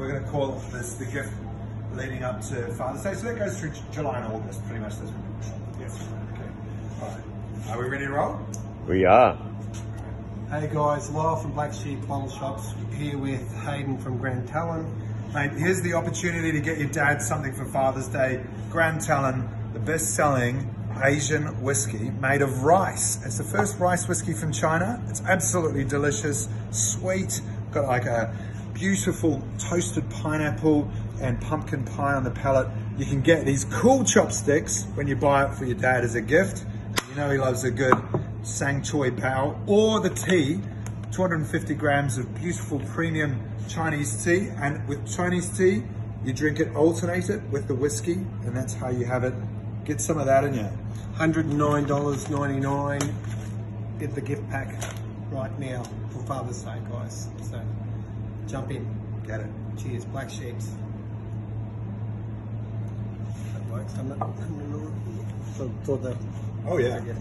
we're going to call this the gift leading up to Father's Day. So that goes through July and August, pretty much. That's yes. Okay. All right. Are we ready to roll? We are. Hey guys, Lyle from Black Sheep Bottle Shops here with Hayden from Grand Talon. Mate, here's the opportunity to get your dad something for Father's Day. Grand Talon, the best-selling Asian whiskey made of rice. It's the first rice whiskey from China. It's absolutely delicious, sweet, got like a beautiful toasted pineapple and pumpkin pie on the palate. You can get these cool chopsticks when you buy it for your dad as a gift. You know he loves a good sang choi bao or the tea 250 grams of beautiful premium Chinese tea. And with Chinese tea, you drink it, alternate it with the whiskey, and that's how you have it. Get some of that in you. $109.99. Get the gift pack right now for Father's Day, guys. So jump in. Get it. Cheers, Black Sheeps. That works. I'm not, I'm not, for, for the Oh yeah. Yeah.